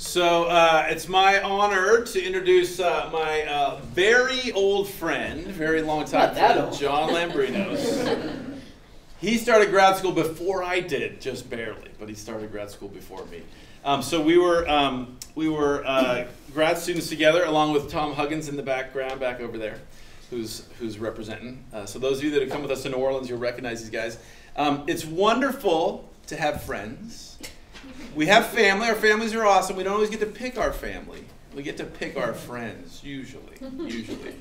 So uh, it's my honor to introduce uh, my uh, very old friend, very long time that friend, old. John Lambrinos. he started grad school before I did, just barely, but he started grad school before me. Um, so we were um, we were uh, grad students together, along with Tom Huggins in the background, back over there, who's who's representing. Uh, so those of you that have come with us to New Orleans, you'll recognize these guys. Um, it's wonderful to have friends. We have family. Our families are awesome. We don't always get to pick our family. We get to pick our friends, usually. Usually.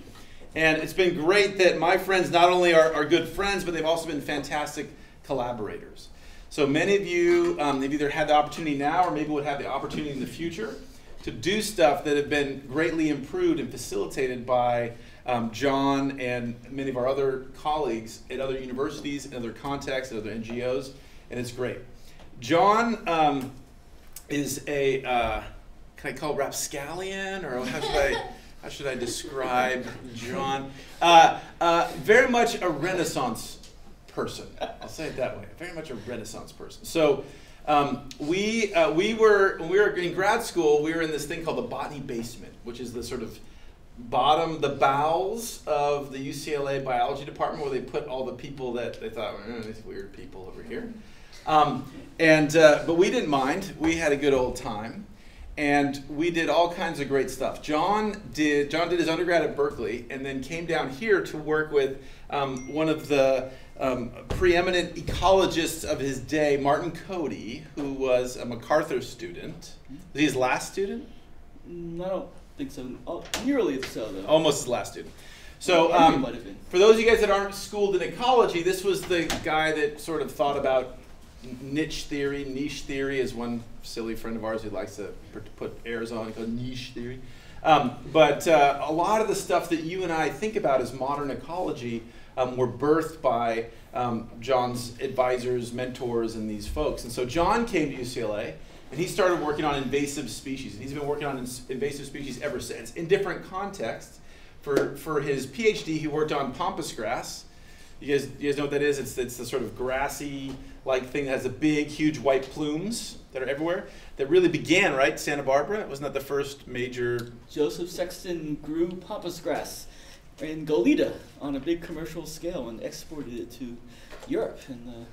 And it's been great that my friends not only are, are good friends, but they've also been fantastic collaborators. So many of you um, have either had the opportunity now or maybe would have the opportunity in the future to do stuff that have been greatly improved and facilitated by um, John and many of our other colleagues at other universities and other contexts and other NGOs, and it's great. John um, is a, uh, can I call it rapscallion, or how should I, how should I describe John? Uh, uh, very much a Renaissance person. I'll say it that way. Very much a Renaissance person. So um, we uh, we were when we were in grad school, we were in this thing called the botany basement, which is the sort of bottom, the bowels of the UCLA biology department, where they put all the people that they thought were "Eh, these weird people over here. Um, and uh, but we didn't mind. We had a good old time, and we did all kinds of great stuff. John did John did his undergrad at Berkeley, and then came down here to work with um, one of the um, preeminent ecologists of his day, Martin Cody, who was a MacArthur student. Was he his last student? Mm, I don't think so. Oh, nearly so, though. Almost his last student. So, um, might have been. for those of you guys that aren't schooled in ecology, this was the guy that sort of thought about niche theory, niche theory, is one silly friend of ours who likes to put- airs on called niche theory. Um, but uh, a lot of the stuff that you and I think about as modern ecology um, were birthed by um, John's advisors, mentors, and these folks. And so John came to UCLA and he started working on invasive species. And he's been working on invasive species ever since in different contexts. For, for his PhD, he worked on pampas grass. You guys, you guys know what that is? It's, it's the sort of grassy like thing that has the big, huge white plumes that are everywhere. That really began, right? Santa Barbara? Wasn't that the first major? Joseph Sexton grew pampas grass in Goleta on a big commercial scale and exported it to Europe in the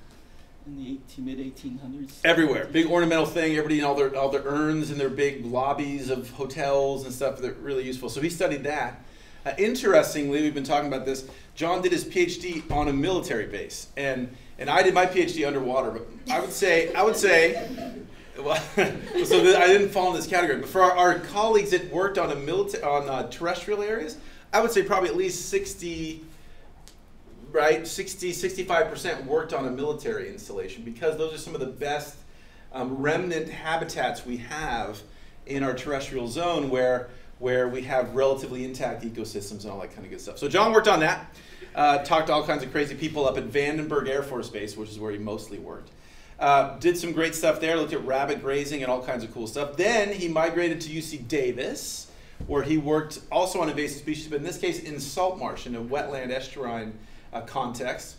in the 18, mid 1800s. Everywhere. Big ornamental thing. Everybody in all their, all their urns and their big lobbies of hotels and stuff that are really useful. So he studied that. Uh, interestingly, we've been talking about this. John did his PhD on a military base, and and I did my PhD underwater. But I would say I would say, well, so I didn't fall in this category. But for our, our colleagues that worked on a military on uh, terrestrial areas, I would say probably at least sixty right 60 65% worked on a military installation because those are some of the best um, remnant habitats we have in our terrestrial zone where where we have relatively intact ecosystems and all that kind of good stuff so john worked on that uh, talked to all kinds of crazy people up at vandenberg air force base which is where he mostly worked uh, did some great stuff there looked at rabbit grazing and all kinds of cool stuff then he migrated to uc davis where he worked also on invasive species but in this case in salt marsh in a wetland estuarine uh, context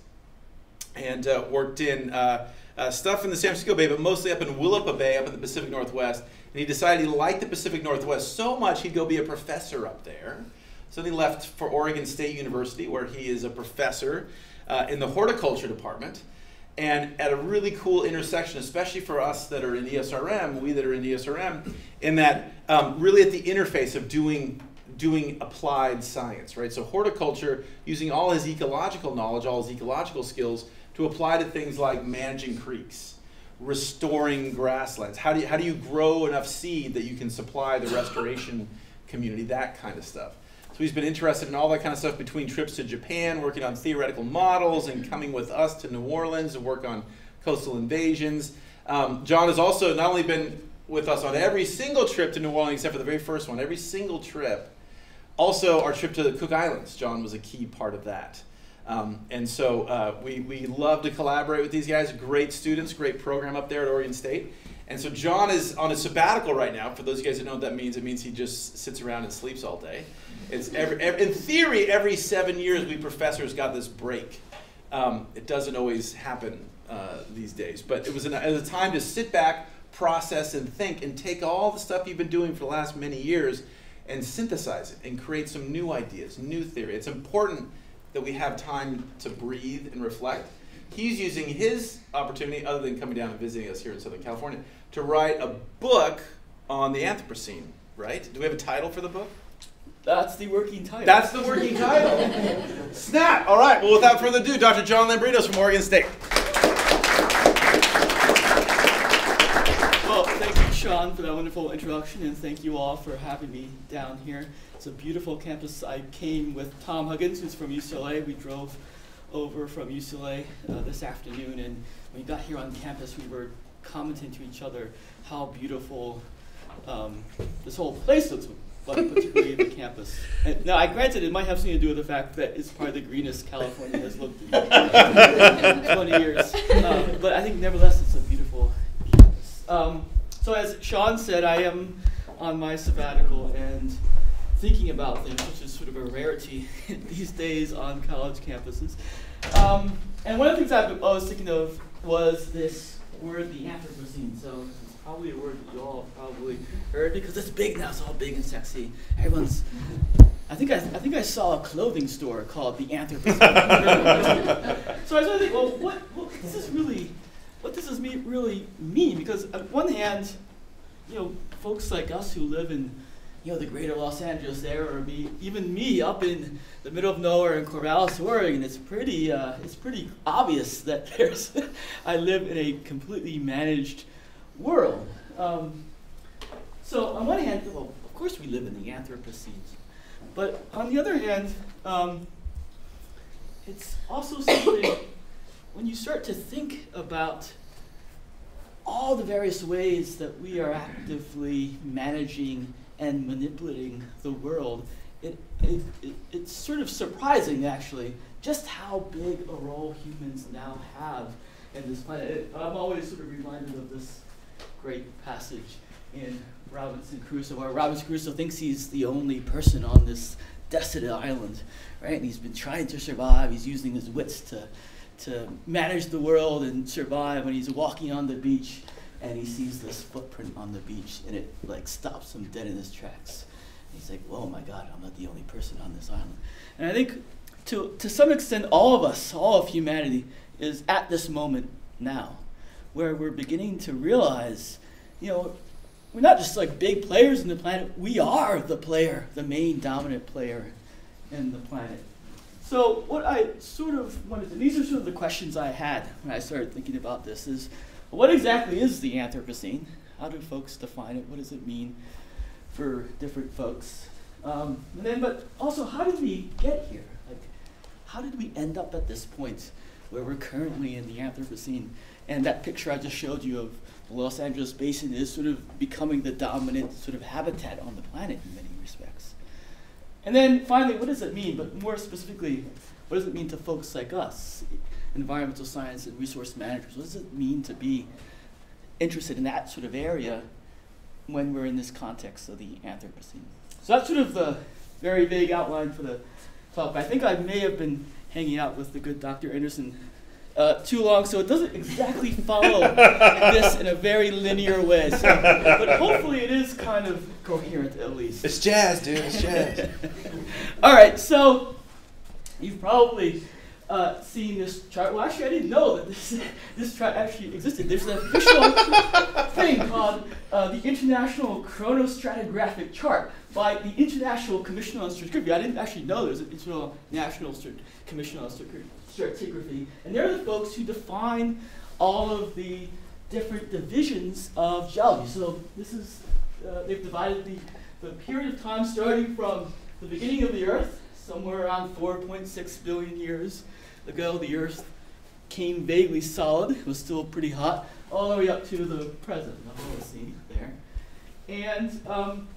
and uh, worked in uh, uh, stuff in the San Francisco Bay, but mostly up in Willapa Bay, up in the Pacific Northwest. And he decided he liked the Pacific Northwest so much he'd go be a professor up there. So then he left for Oregon State University, where he is a professor uh, in the horticulture department. And at a really cool intersection, especially for us that are in ESRM, we that are in ESRM, in that um, really at the interface of doing doing applied science, right? So horticulture, using all his ecological knowledge, all his ecological skills, to apply to things like managing creeks, restoring grasslands. How do you, how do you grow enough seed that you can supply the restoration community? That kind of stuff. So he's been interested in all that kind of stuff between trips to Japan, working on theoretical models, and coming with us to New Orleans to work on coastal invasions. Um, John has also not only been with us on every single trip to New Orleans, except for the very first one, every single trip. Also, our trip to the Cook Islands, John was a key part of that. Um, and so uh, we, we love to collaborate with these guys. Great students, great program up there at Oregon State. And so John is on a sabbatical right now. For those of you guys who know what that means, it means he just sits around and sleeps all day. It's every, every, in theory, every seven years we professors got this break. Um, it doesn't always happen uh, these days, but it was, an, it was a time to sit back, process and think and take all the stuff you've been doing for the last many years and synthesize it and create some new ideas, new theory. It's important that we have time to breathe and reflect. He's using his opportunity, other than coming down and visiting us here in Southern California, to write a book on the Anthropocene, right? Do we have a title for the book? That's the working title. That's the working title. Snap! All right, well, without further ado, Dr. John Lambrinos from Oregon State. Well, thank you, Sean, for that wonderful introduction, and thank you all for having me down here. It's a beautiful campus. I came with Tom Huggins, who's from UCLA. We drove over from UCLA uh, this afternoon, and when we got here on campus, we were commenting to each other how beautiful um, this whole place looks but particularly the campus. And now, I granted it might have something to do with the fact that it's probably the greenest California has looked in 20 years. Um, but I think nevertheless, it's a beautiful campus. Um, so as Sean said, I am on my sabbatical and thinking about things, which is sort of a rarity these days on college campuses. Um, and one of the things I was thinking of was this word, the Anthropocene. So probably a word you all probably heard because it's big now. It's all big and sexy. Everyone's. I think I, I think I saw a clothing store called the Anthropocene. so I started thinking, well, what, what this is really, what does this really mean? Because on one hand, you know, folks like us who live in, you know, the greater Los Angeles area, or me, even me up in the middle of nowhere in Corvallis, Oregon, it's pretty, uh, it's pretty obvious that there's, I live in a completely managed world. Um, so on one hand, well, of course we live in the Anthropocene, but on the other hand, um, it's also something when you start to think about all the various ways that we are actively managing and manipulating the world, it, it, it, it's sort of surprising actually just how big a role humans now have in this planet. I'm always sort of reminded of this great passage in Robinson Crusoe, where Robinson Crusoe thinks he's the only person on this desolate island, right? And he's been trying to survive. He's using his wits to, to manage the world and survive. When he's walking on the beach, and he sees this footprint on the beach, and it like stops him dead in his tracks. And he's like, "Oh my God, I'm not the only person on this island." And I think, to to some extent, all of us, all of humanity, is at this moment now where we're beginning to realize, you know, we're not just like big players in the planet, we are the player, the main dominant player in the planet. So what I sort of wanted to, these are sort of the questions I had when I started thinking about this is, what exactly is the Anthropocene? How do folks define it? What does it mean for different folks? Um, and then, but also, how did we get here? Like, how did we end up at this point where we're currently in the Anthropocene? And that picture I just showed you of the Los Angeles basin is sort of becoming the dominant sort of habitat on the planet in many respects. And then finally, what does it mean? But more specifically, what does it mean to folks like us, environmental science and resource managers? What does it mean to be interested in that sort of area when we're in this context of the Anthropocene? So that's sort of the very vague outline for the talk. I think I may have been hanging out with the good Dr. Anderson uh, too long, so it doesn't exactly follow this in a very linear way. So, but hopefully, it is kind of coherent at least. It's jazz, dude. It's jazz. All right, so you've probably uh, seen this chart. Well, actually, I didn't know that this this chart actually existed. There's an official thing called uh, the International Chronostratigraphic Chart by the International Commission on Stratigraphy. I didn't actually know there's an International National Commission on Stratigraphy stratigraphy. And they're the folks who define all of the different divisions of geology. So this is, uh, they've divided the, the period of time starting from the beginning of the Earth, somewhere around 4.6 billion years ago, the Earth came vaguely solid, it was still pretty hot, all the way up to the present, the Holocene there. And um,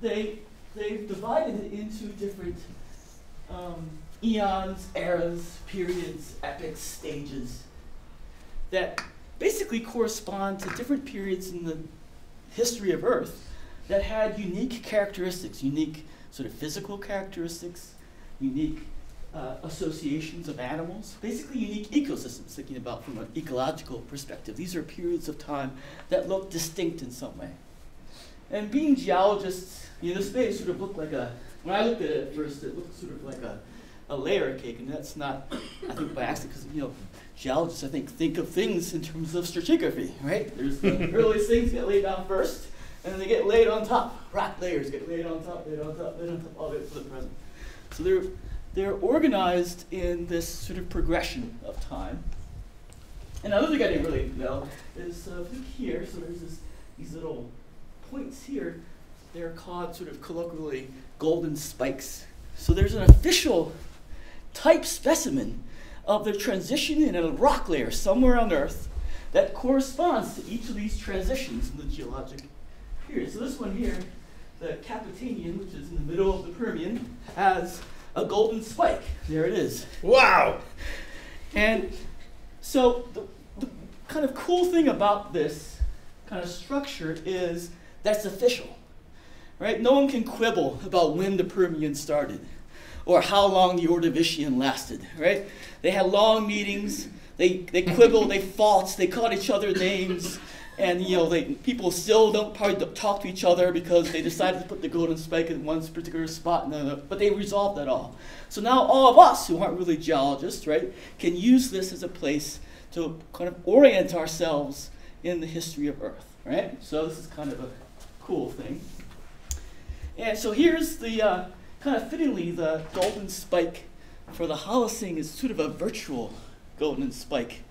they, they've divided it into different um, eons, eras, periods, epochs, stages that basically correspond to different periods in the history of Earth that had unique characteristics, unique sort of physical characteristics, unique uh, associations of animals, basically unique ecosystems, thinking about from an ecological perspective. These are periods of time that look distinct in some way. And being geologists, you know, this may sort of look like a, when I looked at it at first, it looked sort of like a, a layer cake, and that's not, I think, by accident, because, you know, geologists, I think, think of things in terms of stratigraphy, right? There's the earliest things get laid down first, and then they get laid on top. Rock layers get laid on top, laid on top, laid on top, all the way to the present. So they're, they're organized in this sort of progression of time. And another thing I didn't really know is uh, look here, so there's this, these little points here. They're called sort of colloquially golden spikes. So there's an official type specimen of the transition in a rock layer somewhere on Earth that corresponds to each of these transitions in the geologic period. So this one here, the Capitanian, which is in the middle of the Permian, has a golden spike. There it is. Wow! And so the, the kind of cool thing about this kind of structure is that's official. Right? No one can quibble about when the Permian started or how long the Ordovician lasted, right? They had long meetings, they, they quibbled, they fought, they called each other names, and you know, they, people still don't probably talk to each other because they decided to put the golden spike in one particular spot, but they resolved that all. So now all of us who aren't really geologists, right, can use this as a place to kind of orient ourselves in the history of Earth, right? So this is kind of a cool thing. And so here's the uh, kind of fittingly, the golden spike for the Holocene is sort of a virtual golden spike.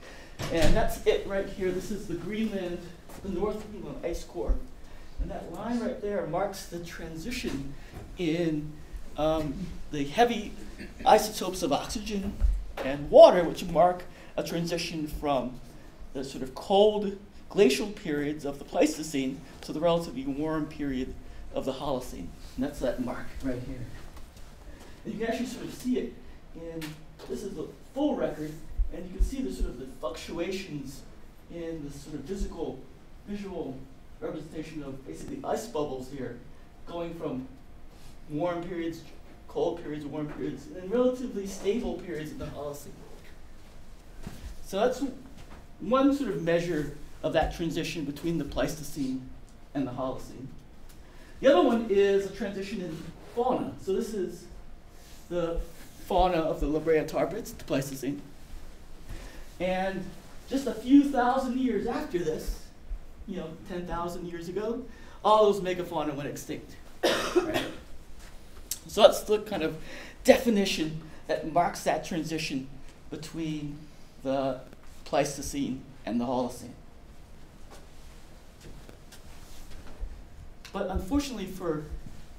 And that's it right here. This is the Greenland, the North Greenland ice core. And that line right there marks the transition in um, the heavy isotopes of oxygen and water, which mark a transition from the sort of cold glacial periods of the Pleistocene to the relatively warm period of the Holocene. And that's that mark right here. And you can actually sort of see it in, this is the full record, and you can see the sort of the fluctuations in the sort of physical, visual representation of basically ice bubbles here, going from warm periods, cold periods, warm periods, and then relatively stable periods in the Holocene. So that's one sort of measure of that transition between the Pleistocene and the Holocene. The other one is a transition in fauna. So this is the fauna of the La Brea tar pits, the Pleistocene. And just a few thousand years after this, you know, 10,000 years ago, all those megafauna went extinct. right? So that's the kind of definition that marks that transition between the Pleistocene and the Holocene. But unfortunately for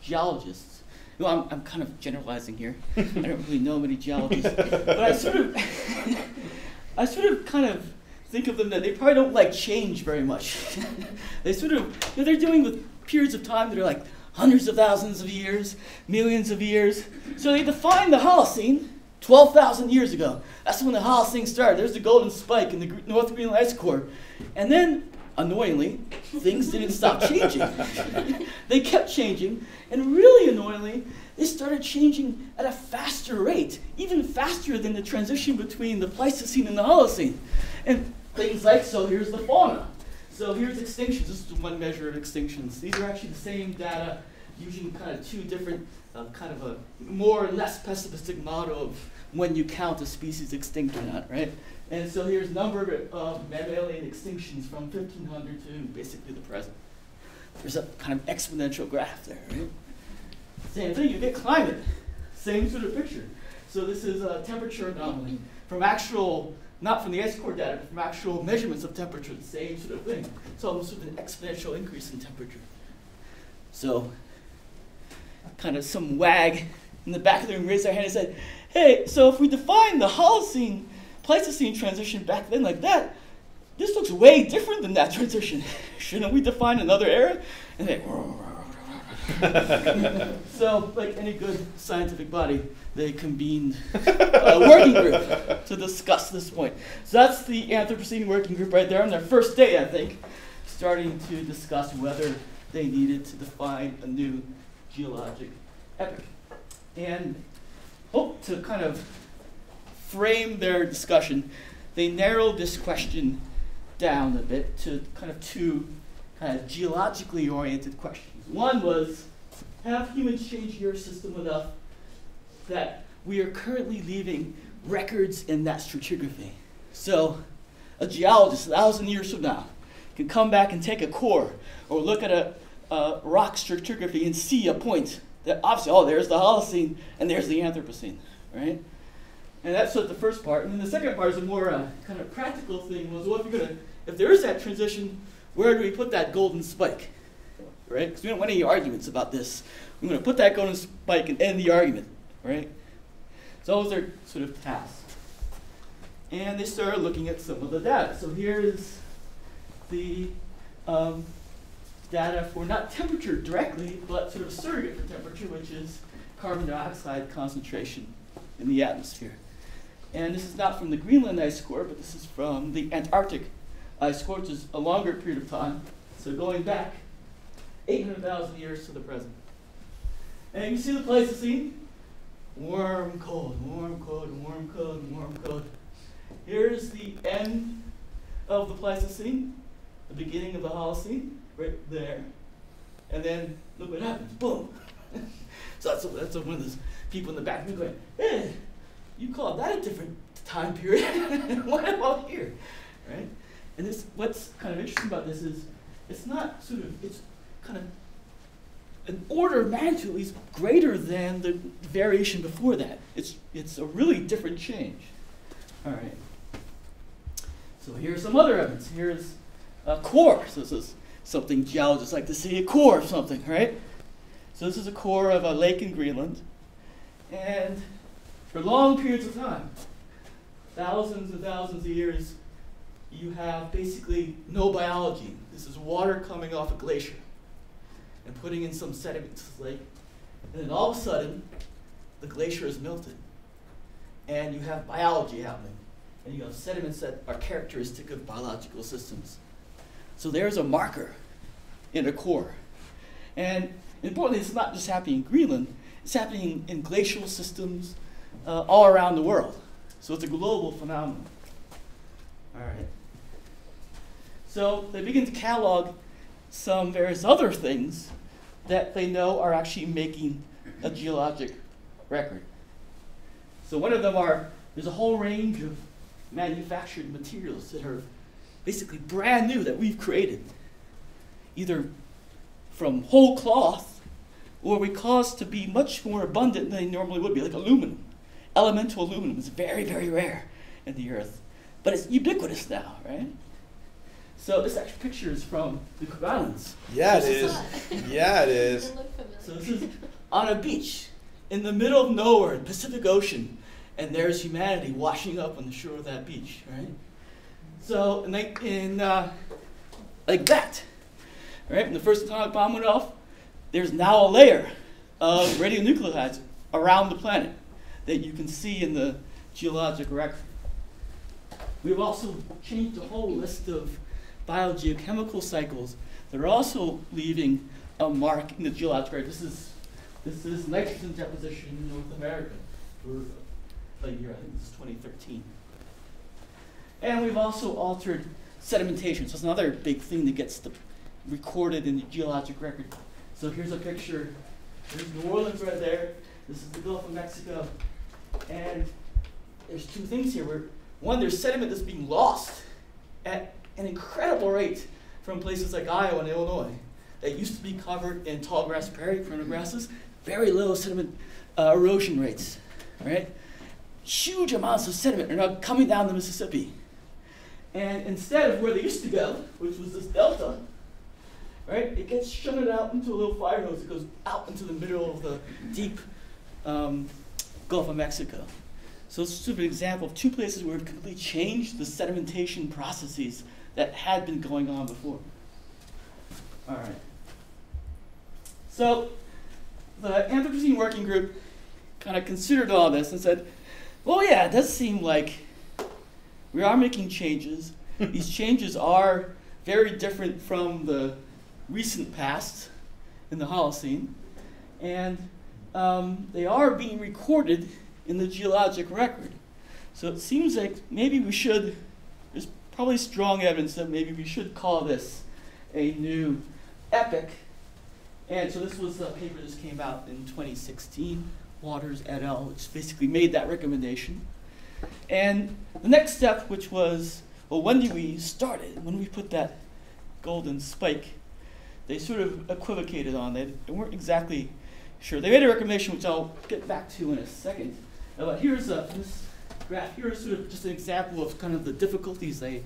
geologists, well, I'm, I'm kind of generalizing here. I don't really know many geologists, but I sort of, I sort of kind of think of them that they probably don't like change very much. they sort of, you know, they're dealing with periods of time that are like hundreds of thousands of years, millions of years. So they define the Holocene 12,000 years ago. That's when the Holocene started. There's the golden spike in the North Greenland ice core. And then annoyingly, things didn't stop changing. they kept changing, and really annoyingly, they started changing at a faster rate, even faster than the transition between the Pleistocene and the Holocene. And things like, so here's the fauna. So here's extinctions. This is one measure of extinctions. These are actually the same data using kind of two different, uh, kind of a more or less pessimistic model of when you count a species extinct or not, right? And so here's number of mammalian extinctions from 1500 to basically the present. There's a kind of exponential graph there, right? Same thing, you get climate. Same sort of picture. So this is a temperature anomaly from actual, not from the ice core data, but from actual measurements of temperature, the same sort of thing. So almost sort of an exponential increase in temperature. So kind of some wag in the back of the room raised their hand and said, hey, so if we define the Holocene Pleistocene transition back then like that, this looks way different than that transition. Shouldn't we define another era? And they, so, like any good scientific body, they convened a working group to discuss this point. So that's the Anthropocene working group right there on their first day, I think, starting to discuss whether they needed to define a new geologic epoch. And hope to kind of frame their discussion, they narrowed this question down a bit to kind of two kind of geologically oriented questions. One was, have humans changed your system enough that we are currently leaving records in that stratigraphy? So, a geologist a thousand years from now can come back and take a core or look at a, a rock stratigraphy and see a point that obviously, oh, there's the Holocene and there's the Anthropocene, right? And that's sort of the first part. And then the second part is a more uh, kind of practical thing was, well, if you're gonna, if there is that transition, where do we put that golden spike, right? Because we don't want any arguments about this. We're gonna put that golden spike and end the argument, right? So those are sort of tasks. And they started looking at some of the data. So here is the um, data for not temperature directly, but sort of surrogate for temperature, which is carbon dioxide concentration in the atmosphere. And this is not from the Greenland ice core, but this is from the Antarctic ice core, which is a longer period of time. So going back 800,000 years to the present. And you see the Pleistocene? Warm, cold, warm, cold, warm, cold, warm, cold. Here's the end of the Pleistocene, the beginning of the Holocene, right there. And then look what happens, boom. so that's, that's one of those people in the back going, hey, you call that a different time period. what about here? Right? And this, what's kind of interesting about this is it's not sort of, it's kind of an order of magnitude at least greater than the variation before that. It's, it's a really different change. All right. So here's some other evidence. Here's a core. So this is something geologists like to see, a core of something, right? So this is a core of a lake in Greenland. And for long periods of time, thousands and thousands of years, you have basically no biology. This is water coming off a glacier and putting in some sediment to the lake. And then all of a sudden, the glacier is melted. And you have biology happening. And you have sediments that are characteristic of biological systems. So there's a marker in a core. And importantly, it's not just happening in Greenland, it's happening in glacial systems uh, all around the world. So it's a global phenomenon. All right. So they begin to catalog some various other things that they know are actually making a geologic record. So one of them are, there's a whole range of manufactured materials that are basically brand new that we've created, either from whole cloth or we cause to be much more abundant than they normally would be, like aluminum. Elemental aluminum is very, very rare in the earth, but it's ubiquitous now, right? So this actual picture is from the Cook Islands. Yeah, it is. yeah, it is. So this is on a beach in the middle of nowhere, in Pacific Ocean, and there's humanity washing up on the shore of that beach, right? So in, in uh, like that, right? When the first atomic bomb went off, there's now a layer of radionuclides around the planet that you can see in the geologic record. We've also changed a whole list of biogeochemical cycles that are also leaving a mark in the geologic record. This is this is nitrogen deposition in North America for a year, I think is 2013. And we've also altered sedimentation. So it's another big thing that gets the, recorded in the geologic record. So here's a picture. There's New Orleans right there. This is the Gulf of Mexico. And there's two things here. Where one, there's sediment that's being lost at an incredible rate from places like Iowa and Illinois that used to be covered in tall grass prairie, perennial grasses, very low sediment uh, erosion rates, right? Huge amounts of sediment are now coming down the Mississippi. And instead of where they used to go, which was this delta, right, it gets shunted out into a little fire hose It goes out into the middle of the deep um, Gulf of Mexico. So this is an example of two places where we've completely changed the sedimentation processes that had been going on before. All right. So the Anthropocene Working Group kind of considered all this and said, well, yeah, it does seem like we are making changes. These changes are very different from the recent past in the Holocene, and um, they are being recorded in the geologic record. So it seems like maybe we should, there's probably strong evidence that maybe we should call this a new epoch. And so this was a paper that came out in 2016, Waters et al., which basically made that recommendation. And the next step, which was, well, when did we start it? When we put that golden spike? They sort of equivocated on it. They weren't exactly sure. They made a recommendation, which I'll get back to in a second. Uh, but here's a, this graph. Here's sort of just an example of kind of the difficulties they,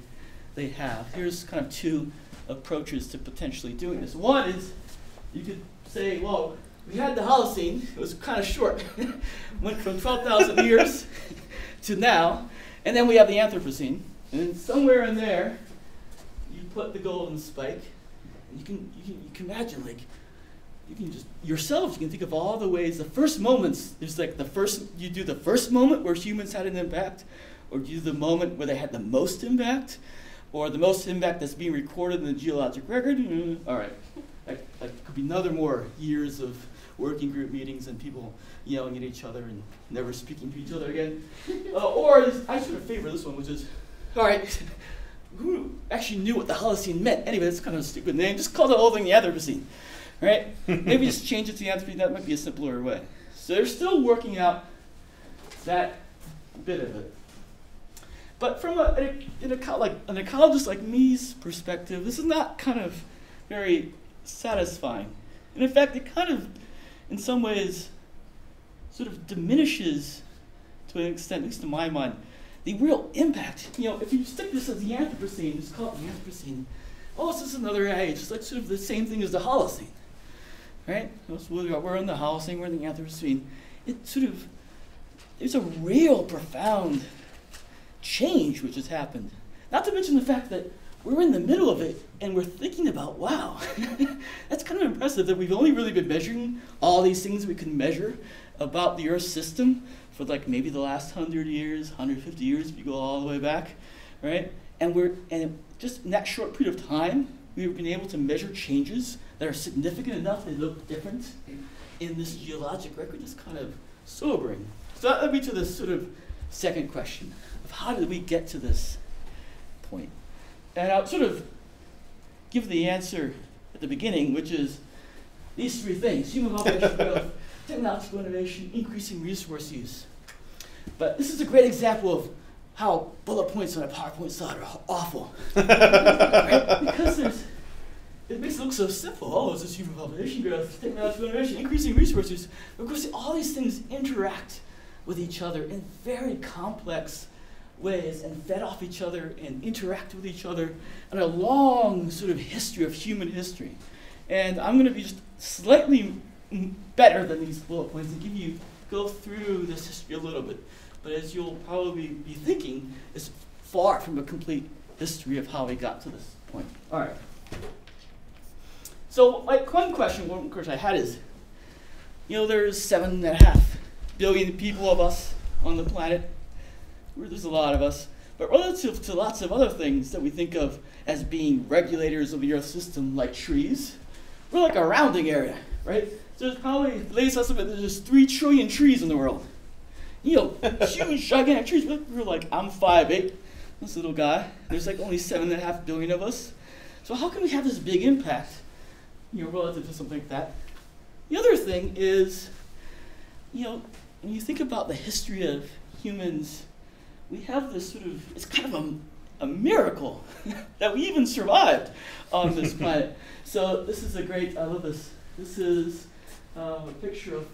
they have. Here's kind of two approaches to potentially doing this. One is you could say, well, we had the Holocene. It was kind of short. Went from 12,000 years to now. And then we have the Anthropocene. And somewhere in there, you put the golden spike. And you can, you can, you can imagine, like, you can just yourselves you can think of all the ways the first moments there's like the first you do the first moment where humans had an impact or do you do the moment where they had the most impact or the most impact that's being recorded in the geologic record? Mm, all right. That, that could be another more years of working group meetings and people yelling at each other and never speaking to each other again. Uh, or this, i sort of favor this one which is all right who actually knew what the holocene meant? Anyway that's kind of a stupid name. Just call the whole thing the anthropocene right? Maybe just change it to the Anthropocene. That might be a simpler way. So they're still working out that bit of it. But from a, an, like, an ecologist like me's perspective, this is not kind of very satisfying. And in fact, it kind of, in some ways, sort of diminishes, to an extent, at least in my mind, the real impact. You know, if you stick this as the Anthropocene, just call it the Anthropocene, oh, it's just another age. It's like sort of the same thing as the Holocene right? We're in the Holocene, we're in the Anthropocene. It sort of, there's a real profound change which has happened. Not to mention the fact that we're in the middle of it and we're thinking about, wow, that's kind of impressive that we've only really been measuring all these things we can measure about the Earth system for like maybe the last 100 years, 150 years if you go all the way back, right? And we're, and just in that short period of time, we've been able to measure changes that are significant enough they look different in this geologic record is kind of sobering. So that led me to this sort of second question of how did we get to this point? And I'll sort of give the answer at the beginning, which is these three things human population growth, technological innovation, increasing resource use. But this is a great example of how bullet points on a PowerPoint slide are awful. right? Because there's it makes it look so simple. Oh, it's just human population growth, technological innovation, increasing resources. Of course, all these things interact with each other in very complex ways and fed off each other and interact with each other and a long sort of history of human history. And I'm going to be just slightly better than these bullet points and give you go through this history a little bit. But as you'll probably be thinking, it's far from a complete history of how we got to this point. All right. So like one question, one question I had is, you know, there's seven and a half billion people of us on the planet. There's a lot of us. But relative to lots of other things that we think of as being regulators of the Earth system, like trees, we're like a rounding area, right? So there's probably, the latest estimate, there's just three trillion trees in the world. You know, huge, gigantic trees. We're like, I'm five eight, this little guy. There's like only seven and a half billion of us. So how can we have this big impact? You know, relative to something like that. The other thing is, you know, when you think about the history of humans, we have this sort of, it's kind of a, a miracle that we even survived on this planet. So this is a great, I love this. This is uh, a picture of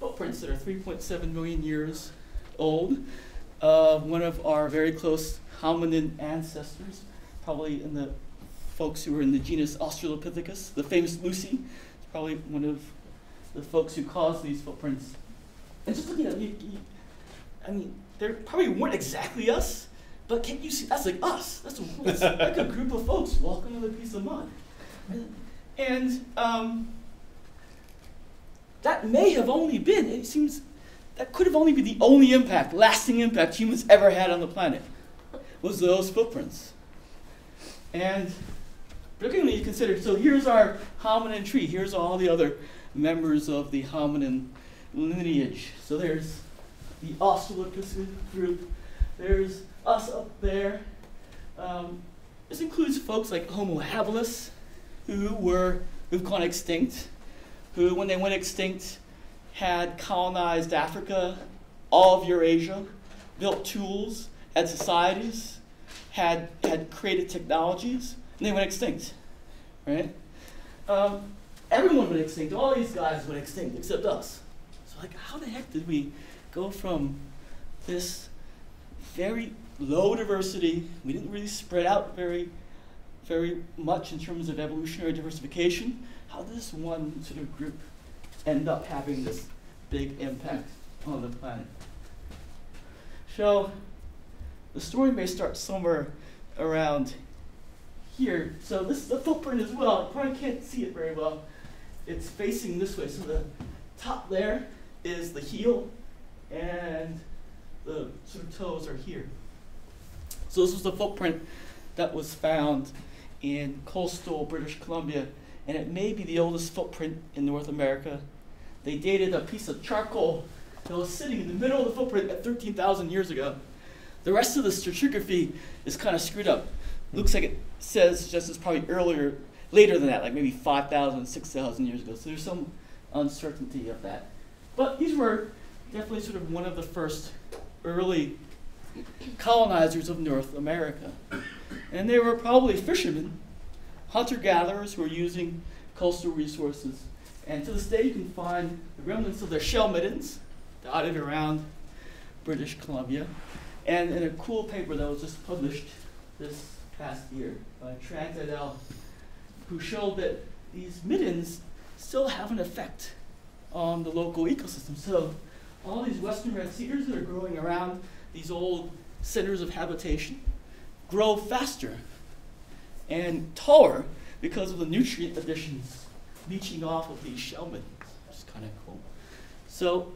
footprints that are 3.7 million years old. Uh, one of our very close hominin ancestors, probably in the folks who were in the genus Australopithecus. The famous Lucy is probably one of the folks who caused these footprints. And just looking at you, I mean, they probably weren't exactly us, but can't you see? That's like us. That's, that's like a group of folks walking on a piece of mud. And um, that may have only been, it seems, that could have only been the only impact, lasting impact humans ever had on the planet, was those footprints. And particularly you consider, so here's our hominin tree, here's all the other members of the hominin lineage. So there's the Australopithecus group. There's us up there. Um, this includes folks like Homo habilis, who were who've gone extinct, who, when they went extinct, had colonized Africa, all of Eurasia, built tools, had societies, had had created technologies, they went extinct, right? Um, everyone went extinct. All these guys went extinct except us. So, like, how the heck did we go from this very low diversity? We didn't really spread out very, very much in terms of evolutionary diversification. How did this one sort of group end up having this big impact on the planet? So, the story may start somewhere around here. So this is the footprint as well. You probably can't see it very well. It's facing this way. So the top there is the heel, and the sort of toes are here. So this was the footprint that was found in coastal British Columbia, and it may be the oldest footprint in North America. They dated a piece of charcoal that was sitting in the middle of the footprint at 13,000 years ago. The rest of the stratigraphy is kind of screwed up. Looks like it says just as probably earlier, later than that, like maybe 5,000, 6,000 years ago. So there's some uncertainty of that. But these were definitely sort of one of the first early colonizers of North America. And they were probably fishermen, hunter gatherers who were using coastal resources. And to this day, you can find the remnants of their shell middens dotted around British Columbia. And in a cool paper that was just published this past year by Trant et al., who showed that these middens still have an effect on the local ecosystem. So all these western red cedars that are growing around these old centers of habitation grow faster and taller because of the nutrient additions leaching off of these shell middens, which is kind of cool. So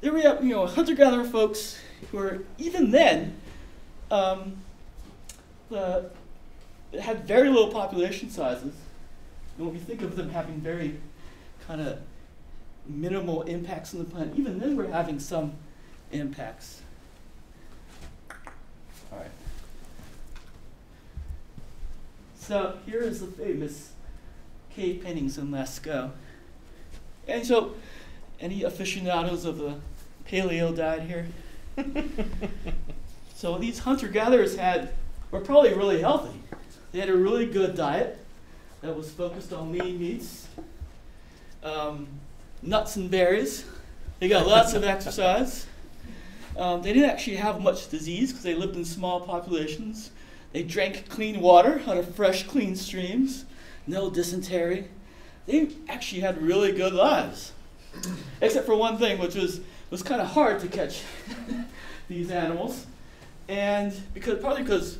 there we have, you know, hunter-gatherer folks who are even then um, the, had very low population sizes. And when we think of them having very kind of minimal impacts on the planet, even then we're having some impacts. All right. So here is the famous cave paintings in Lascaux. And so, any aficionados of the paleo diet here? so these hunter-gatherers had were probably really healthy. They had a really good diet that was focused on lean meats, um, nuts and berries. They got lots of exercise. Um, they didn't actually have much disease because they lived in small populations. They drank clean water out of fresh, clean streams, no dysentery. They actually had really good lives, except for one thing, which was was kind of hard to catch these animals, and because probably because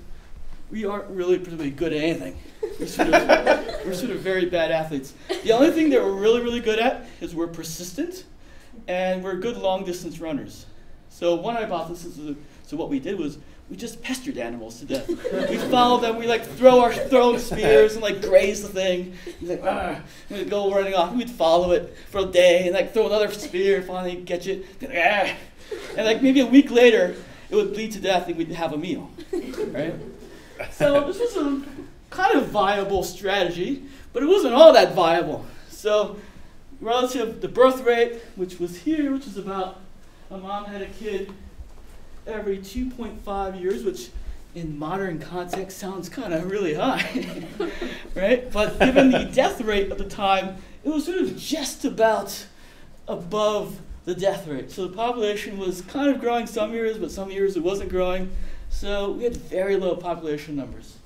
we aren't really particularly good at anything. We're sort, of, we're sort of very bad athletes. The only thing that we're really, really good at is we're persistent, and we're good long distance runners. So one hypothesis is so what we did was we just pestered animals to death. we followed them. We like throw our throwing spears and like graze the thing. He's like, ah, we'd go running off. We'd follow it for a day and like throw another spear. Finally catch it. And like maybe a week later, it would bleed to death and we'd have a meal, right? So this was a kind of viable strategy, but it wasn't all that viable. So relative to the birth rate, which was here, which is about a mom had a kid every 2.5 years, which in modern context sounds kind of really high, right? But given the death rate at the time, it was sort of just about above the death rate. So the population was kind of growing some years, but some years it wasn't growing. So we had very low population numbers.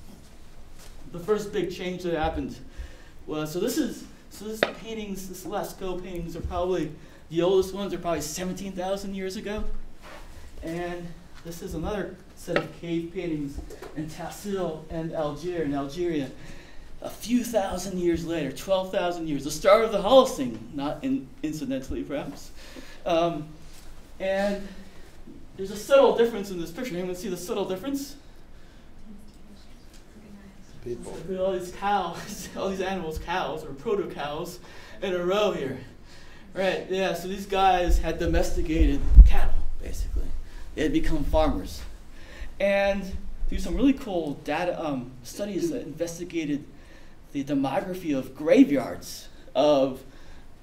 The first big change that happened was so this is so this paintings, this Lascaux paintings are probably the oldest ones are probably 17,000 years ago. And this is another set of cave paintings in Tassili n'Ajjer in Algeria. A few thousand years later, 12,000 years, the start of the Holocene, not in, incidentally perhaps. Um, and there's a subtle difference in this picture. Anyone see the subtle difference? People. Look at all these cows, all these animals, cows or proto cows, in a row here. Right, yeah, so these guys had domesticated cattle. basically. They had become farmers. And through some really cool data um, studies that investigated the demography of graveyards of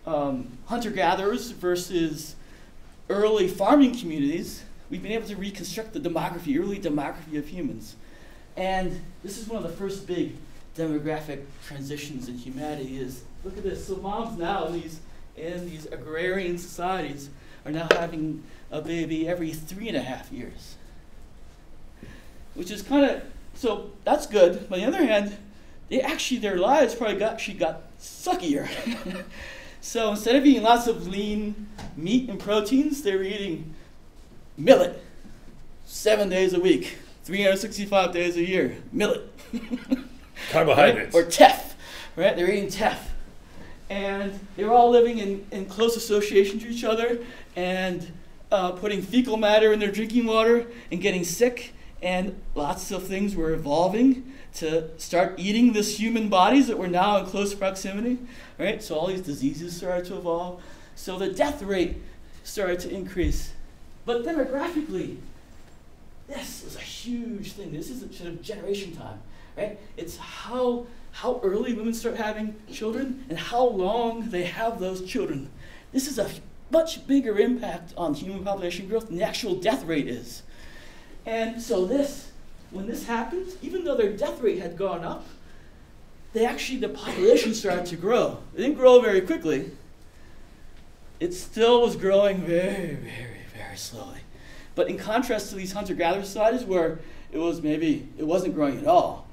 um, hunter gatherers versus early farming communities, we've been able to reconstruct the demography, early demography of humans. And this is one of the first big demographic transitions in humanity is look at this. So moms now in these in these agrarian societies are now having a baby every three and a half years. Which is kind of so that's good. But on the other hand, they actually their lives probably got actually got suckier. so instead of eating lots of lean meat and proteins, they were eating millet seven days a week, 365 days a year. Millet. Carbohydrates. Right? Or teff, right? They're eating teff. And they were all living in, in close association to each other and uh, putting fecal matter in their drinking water and getting sick. And lots of things were evolving to start eating this human bodies that were now in close proximity, right? So all these diseases started to evolve. So the death rate started to increase. But demographically, this is a huge thing. This is a sort of generation time, right? It's how how early women start having children and how long they have those children. This is a much bigger impact on human population growth than the actual death rate is. And so this, when this happens, even though their death rate had gone up, they actually the population started to grow. It didn't grow very quickly. It still was growing very, very, slowly. But in contrast to these hunter-gatherer societies where it was maybe it wasn't growing at all,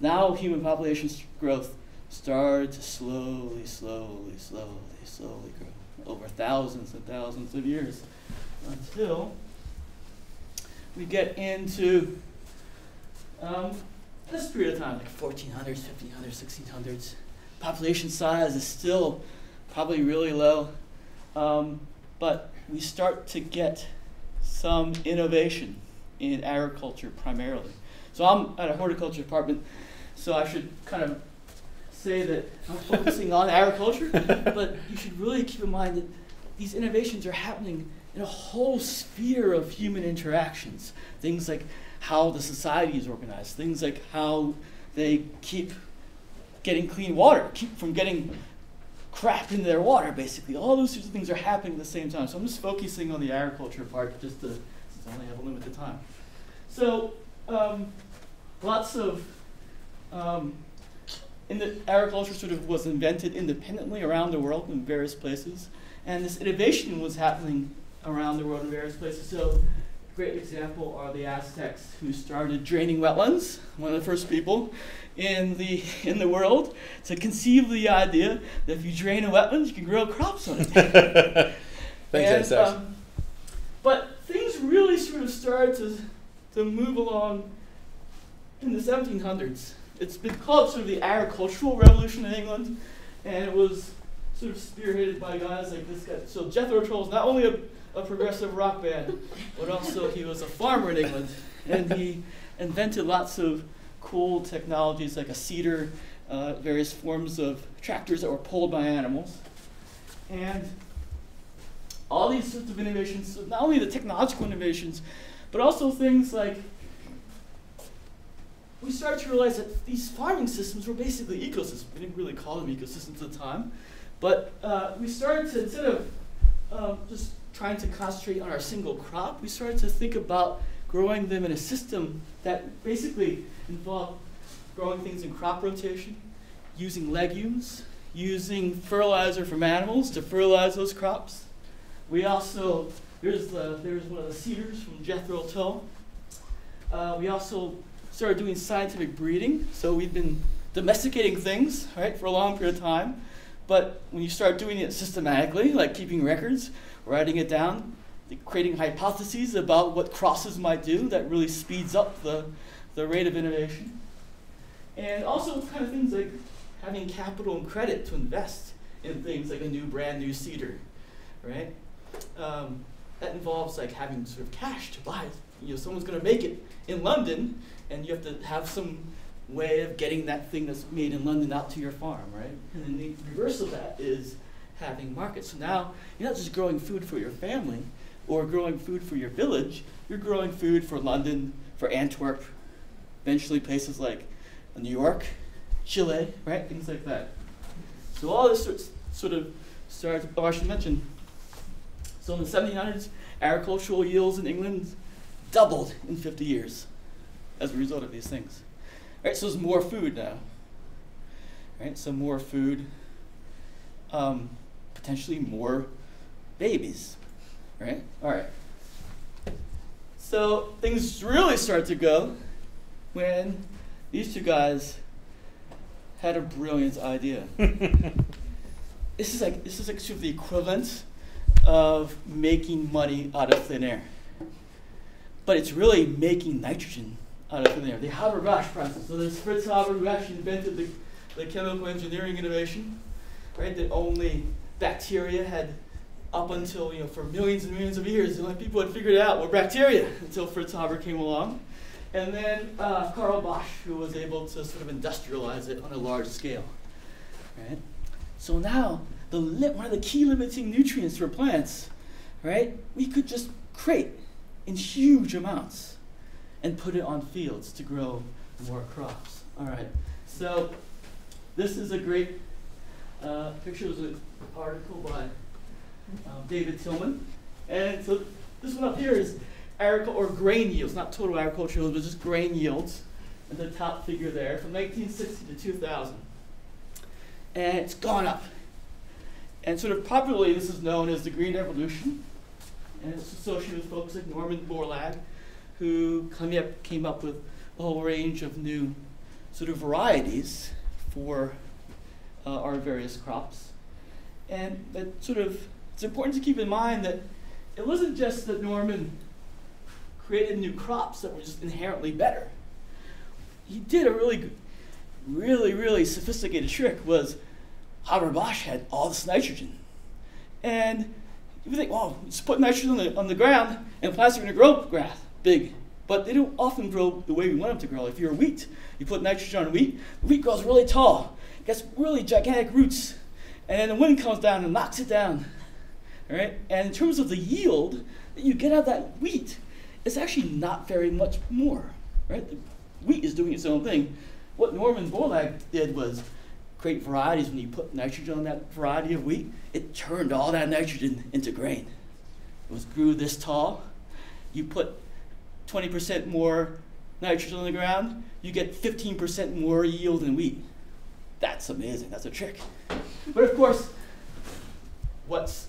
now human population growth started to slowly, slowly, slowly, slowly grow over thousands and thousands of years until we get into um, this period of time, like 1400s, 1500s, 1600s. Population size is still probably really low, um, but we start to get some innovation in agriculture primarily. So I'm at a horticulture department so I should kind of say that I'm focusing on agriculture, but you should really keep in mind that these innovations are happening in a whole sphere of human interactions. Things like how the society is organized, things like how they keep getting clean water, keep from getting crap into their water, basically. All those sorts of things are happening at the same time. So I'm just focusing on the agriculture part just to, since I only have a limited time. So, um, lots of um, in the agriculture sort of was invented independently around the world in various places, and this innovation was happening around the world in various places. So, great example are the Aztecs who started draining wetlands, one of the first people in the in the world to conceive the idea that if you drain a wetland, you can grow crops on it. Thanks, and, um, but things really sort of started to to move along in the 1700s it's been called sort of the agricultural revolution in England, and it was sort of spearheaded by guys like this guy. So Jethro Tull is not only a, a progressive rock band, but also he was a farmer in England, and he invented lots of cool technologies like a seeder, uh, various forms of tractors that were pulled by animals, and all these sorts of innovations. Not only the technological innovations, but also things like we started to realize that these farming systems were basically ecosystems. We didn't really call them ecosystems at the time, but uh, we started to, instead of um, just trying to concentrate on our single crop, we started to think about growing them in a system that basically involved growing things in crop rotation, using legumes, using fertilizer from animals to fertilize those crops. We also, there's, the, there's one of the seeders from Jethro Tull. Uh, we also started doing scientific breeding. So we've been domesticating things, right, for a long period of time. But when you start doing it systematically, like keeping records, writing it down, creating hypotheses about what crosses might do, that really speeds up the, the rate of innovation. And also kind of things like having capital and credit to invest in things like a new brand new seeder, right? Um, that involves like having sort of cash to buy. You know, someone's going to make it in London, and you have to have some way of getting that thing that's made in London out to your farm, right? And then the reverse of that is having markets. So now you're not just growing food for your family, or growing food for your village, you're growing food for London, for Antwerp, eventually places like New York, Chile, right? Things like that. So all this sort, sort of started, oh, I should mention, so in the 1700s, agricultural yields in England doubled in 50 years as a result of these things. Right, so there's more food now. Right, so more food, um, potentially more babies. Right, all right. So things really start to go when these two guys had a brilliant idea. this is like this is like sort of the equivalent of making money out of thin air. But it's really making nitrogen out of thin air. The Haber-Bosch process. So there's Fritz Haber who actually invented the, the chemical engineering innovation, right? That only bacteria had up until, you know, for millions and millions of years, the only people had figured it out were bacteria until Fritz Haber came along. And then uh, Carl Bosch, who was able to sort of industrialize it on a large scale. Right? So now, the one of the key limiting nutrients for plants, right, we could just create in huge amounts and put it on fields to grow more crops. All right, so this is a great uh, picture. Was an article by um, David Tilman. And so this one up here is agricultural or grain yields, not total agricultural yields, but just grain yields. And the top figure there from 1960 to 2000. And it's gone up. And sort of popularly, this is known as the Green Revolution. And it's associated with folks like Norman Borlaug, who came up, came up with a whole range of new sort of varieties for uh, our various crops. And that sort of, it's important to keep in mind that it wasn't just that Norman created new crops that were just inherently better. He did a really, really, really sophisticated trick was Haber-Bosch had all this nitrogen. And you think, well, just put nitrogen on the, on the ground and plants are going to grow grass big. But they don't often grow the way we want them to grow. If you're wheat, you put nitrogen on wheat, the wheat grows really tall, gets really gigantic roots, and then the wind comes down and knocks it down. And in terms of the yield that you get out of that wheat, it's actually not very much more. Right? The wheat is doing its own thing. What Norman Borlaug did was create varieties. When you put nitrogen on that variety of wheat, it turned all that nitrogen into grain. It was grew this tall. You put 20% more nitrogen on the ground, you get 15% more yield in wheat. That's amazing. That's a trick. But of course, what's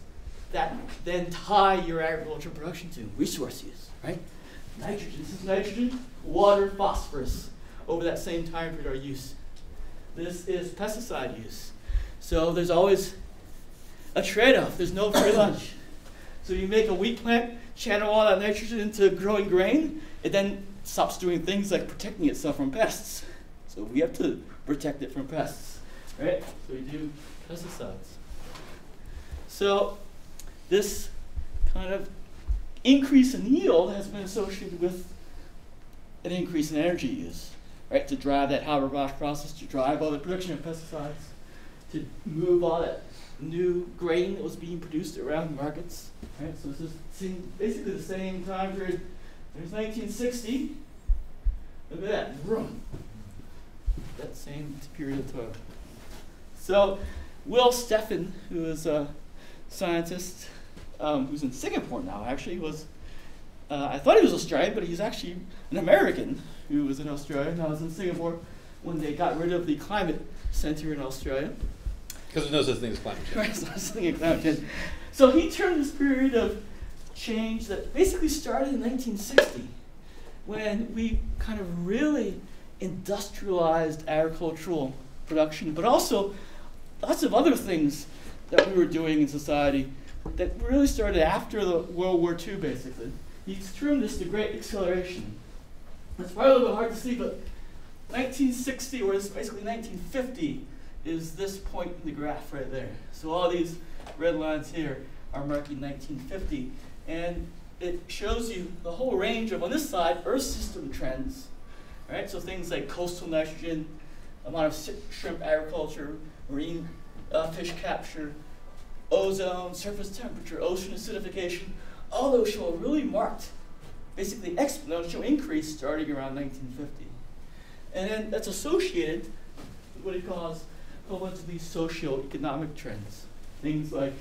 that then tie your agricultural production to? Resource use, right? Nitrogen. This is nitrogen, water, phosphorus over that same time period our use. This is pesticide use. So there's always a trade-off. There's no free lunch. So you make a wheat plant, channel all that nitrogen into growing grain, it then stops doing things like protecting itself from pests. So we have to protect it from pests, right? So we do pesticides. So this kind of increase in yield has been associated with an increase in energy use, right? To drive that Haber-Bosch process, to drive all the production of pesticides, to move all that new grain that was being produced around the markets, right? So this is basically the same time period. There's 1960. Look at that, room. That same period of time. So Will Steffen, who is a scientist um, who's in Singapore now, actually was, uh, I thought he was Australian, but he's actually an American who was in Australia. Now was in Singapore when they got rid of the climate center in Australia. Because there's no such thing as climate change. climate change. So he turned this period of change that basically started in 1960 when we kind of really industrialized agricultural production, but also lots of other things that we were doing in society that really started after the World War II, basically. He termed this the Great Acceleration. It's probably a little bit hard to see, but 1960, or it's basically 1950, is this point in the graph right there. So all these red lines here are marking 1950. And it shows you the whole range of, on this side, Earth system trends. Right? So things like coastal nitrogen, amount of shrimp agriculture, marine uh, fish capture, ozone, surface temperature, ocean acidification, all those show a really marked, basically exponential increase starting around 1950. And then that's associated with what he calls a whole bunch of these socio-economic trends. Things like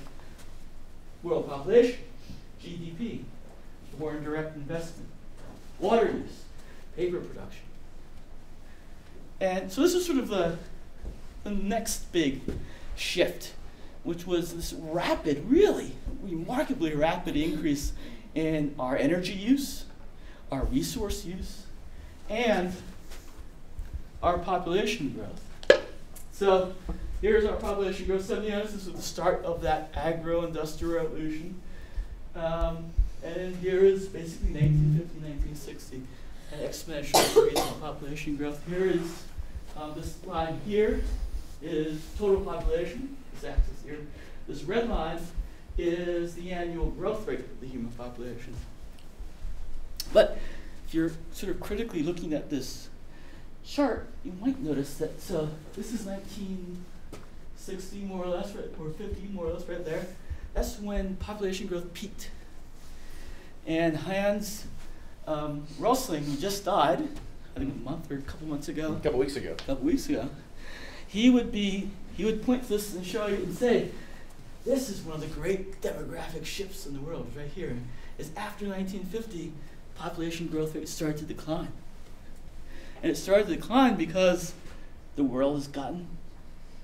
world population, GDP, foreign direct investment, water use, paper production. And so this is sort of the, the next big shift, which was this rapid, really remarkably rapid increase in our energy use, our resource use, and our population growth. So here's our population growth. 70 years, this was the start of that agro-industrial revolution. Um, and here is basically 1950, 1960, an exponential increase in population growth. Here is um, this line here is total population, this axis here. This red line is the annual growth rate of the human population. But if you're sort of critically looking at this chart, you might notice that so this is 1960 more or less, right, or 50 more or less right there. That's when population growth peaked. And Hans um, Rosling, who just died, I think a month or a couple months ago, A couple weeks ago. a couple weeks ago, he would be he would point to this and show you and say, this is one of the great demographic shifts in the world right here. Is after 1950, population growth rate started to decline. And it started to decline because the world has gotten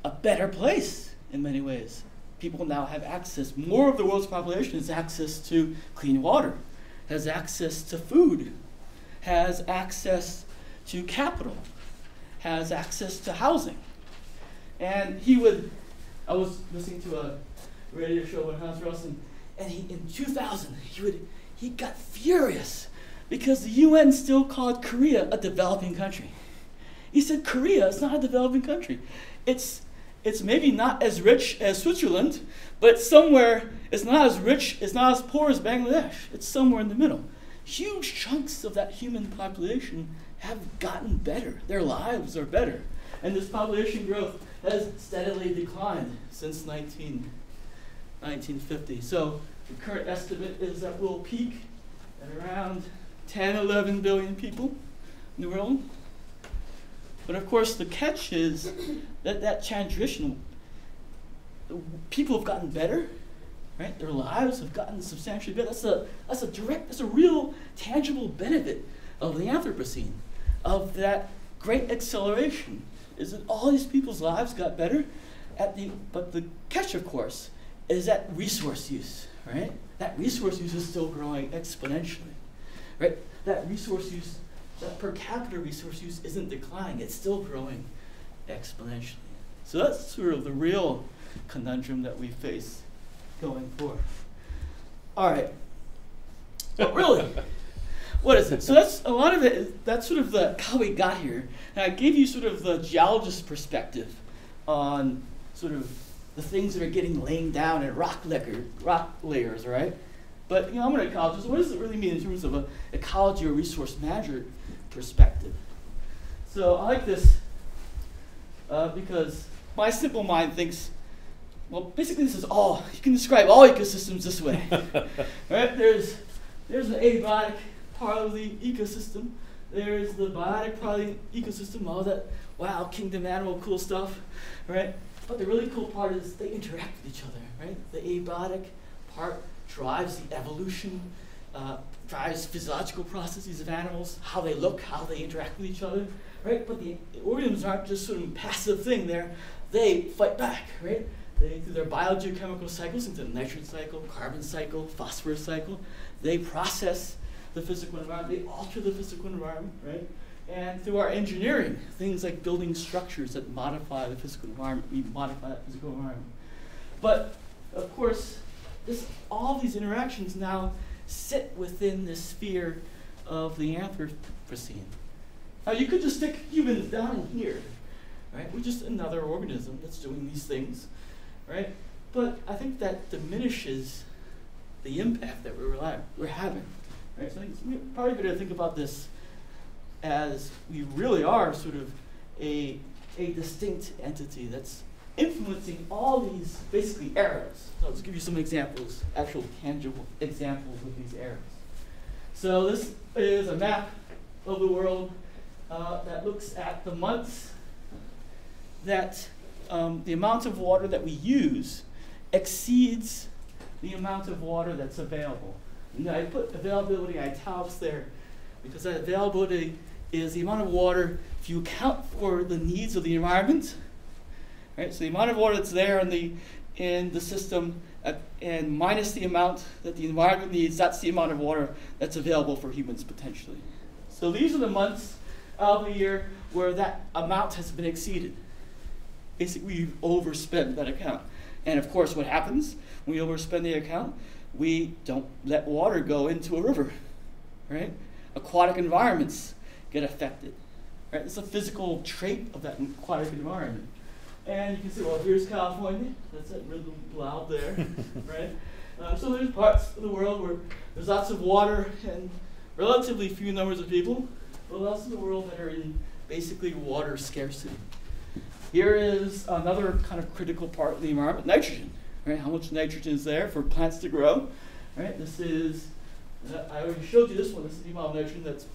a better place in many ways. People now have access, more of the world's population has access to clean water, has access to food, has access to capital, has access to housing. And he would, I was listening to a radio show with Hans Rosling, and he, in 2000, he would, he got furious because the UN still called Korea a developing country. He said Korea is not a developing country. It's it's maybe not as rich as Switzerland, but somewhere it's not as rich, it's not as poor as Bangladesh. It's somewhere in the middle. Huge chunks of that human population have gotten better. Their lives are better. And this population growth has steadily declined since 19, 1950. So the current estimate is that we'll peak at around 10, 11 billion people in the world. But of course, the catch is that that transition, people have gotten better, right? Their lives have gotten substantially better. That's a, that's a direct, that's a real tangible benefit of the Anthropocene, of that great acceleration, is that all these people's lives got better. At the, but the catch, of course, is that resource use, right? That resource use is still growing exponentially, right? That resource use that per capita resource use isn't declining, it's still growing exponentially. So that's sort of the real conundrum that we face going forward. All right. But really, what is it? So that's a lot of it. That's sort of the how we got here. And I gave you sort of the geologist perspective on sort of the things that are getting laid down in rock, liquor, rock layers, right? But you know, I'm an ecologist. What does it really mean in terms of an ecology or resource manager perspective? So I like this uh, because my simple mind thinks, well, basically this is all. You can describe all ecosystems this way, right? There's there's an abiotic part of the ecosystem. There's the biotic part of the ecosystem. All that wow, kingdom animal, cool stuff, right? But the really cool part is they interact with each other, right? The abiotic part drives the evolution, uh, drives physiological processes of animals, how they look, how they interact with each other, right? But the organisms aren't just sort of passive thing there. They fight back, right? They, through their biogeochemical cycles, into the nitrogen cycle, carbon cycle, phosphorus cycle, they process the physical environment, they alter the physical environment, right? And through our engineering, things like building structures that modify the physical environment, we modify that physical environment. But of course, this, all these interactions now sit within the sphere of the Anthropocene. Now you could just stick humans down here, right? We're just another organism that's doing these things, right? But I think that diminishes the impact that we're, we're having, right? So I think it's probably better to think about this as we really are sort of a, a distinct entity that's influencing all these basically arrows. So let's give you some examples, actual tangible examples of these arrows. So this is a map of the world uh, that looks at the months that um, the amount of water that we use exceeds the amount of water that's available. And I put availability italics there because that availability is the amount of water if you account for the needs of the environment. Right? So the amount of water that's there in the in the system at, and minus the amount that the environment needs, that's the amount of water that's available for humans potentially. So these are the months of the year where that amount has been exceeded. Basically, we've overspent that account. And of course, what happens when we overspend the account? We don't let water go into a river, right? Aquatic environments get affected, right? It's a physical trait of that aquatic environment. And you can see, well, here's California. That's that really loud there, right? Um, so there's parts of the world where there's lots of water and relatively few numbers of people, but lots of the world that are in basically water scarcity. Here is another kind of critical part of the environment, nitrogen. Right? How much nitrogen is there for plants to grow? Right? This is, uh, I already showed you this one. This is the amount of nitrogen that's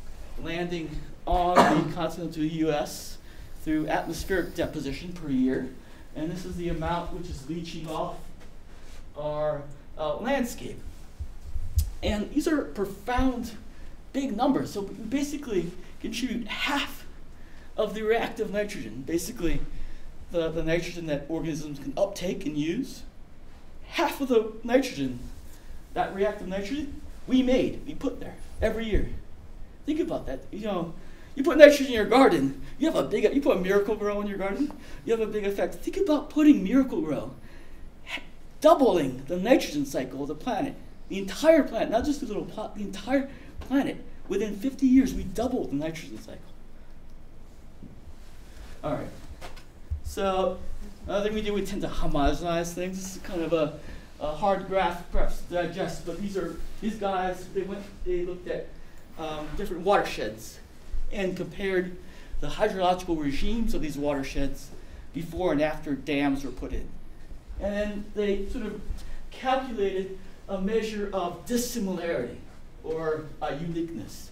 landing on the continent of the U.S. through atmospheric deposition per year. And this is the amount which is leaching off our uh, landscape. And these are profound, big numbers. So we basically contribute half of the reactive nitrogen. Basically, the, the nitrogen that organisms can uptake and use, half of the nitrogen, that reactive nitrogen, we made, we put there every year. Think about that. You know, you put nitrogen in your garden, you have a big, you put Miracle-Gro in your garden, you have a big effect. Think about putting Miracle-Gro, doubling the nitrogen cycle of the planet. The entire planet, not just the little plot, the entire planet. Within 50 years, we doubled the nitrogen cycle. All right. So another do, we tend to homogenize things. This is kind of a, a hard graph, perhaps to digest, but these are these guys. They went, they looked at um, different watersheds and compared the hydrological regimes of these watersheds before and after dams were put in, and then they sort of calculated a measure of dissimilarity or uh, uniqueness.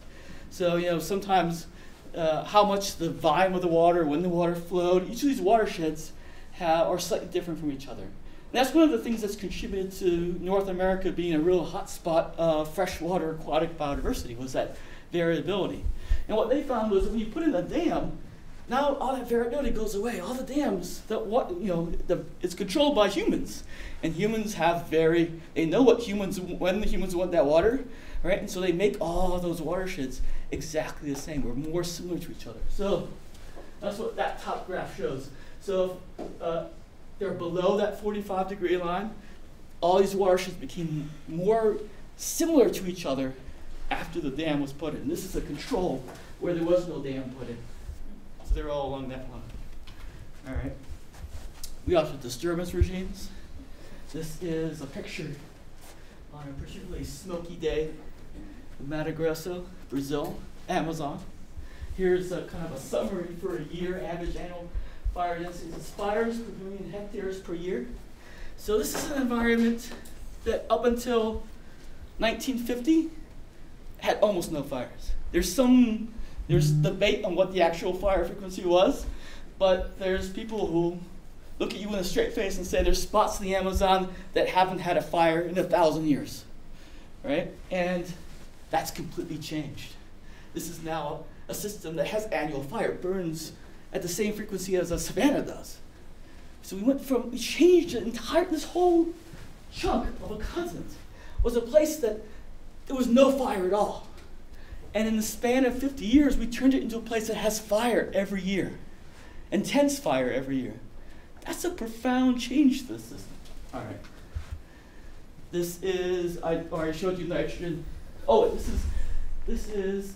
So you know sometimes uh, how much the volume of the water, when the water flowed. Each of these watersheds have, are slightly different from each other. And that's one of the things that's contributed to North America being a real hotspot of freshwater aquatic biodiversity was that variability. And what they found was when you put in a dam, now all that variability goes away. All the dams, that what you know, the, it's controlled by humans, and humans have very. They know what humans when the humans want that water, right? And so they make all those watersheds exactly the same. We're more similar to each other. So that's what that top graph shows. So uh, they're below that 45 degree line. All these watersheds became more similar to each other after the dam was put in. This is a control where there was no dam put in. So they're all along that line. All right. We also have disturbance regimes. This is a picture on a particularly smoky day in Mato Grosso, Brazil, Amazon. Here's a kind of a summary for a year, average annual fire density of fires per million hectares per year. So this is an environment that up until 1950 had almost no fires. There's some there's debate on what the actual fire frequency was, but there's people who look at you in a straight face and say there's spots in the Amazon that haven't had a fire in a thousand years, right? And that's completely changed. This is now a system that has annual fire, burns at the same frequency as a savanna does. So we went from, we changed the entire, this whole chunk of a continent was a place that there was no fire at all. And in the span of 50 years, we turned it into a place that has fire every year, intense fire every year. That's a profound change to the system. All right. This is, I oh, already showed you nitrogen Oh, this is this is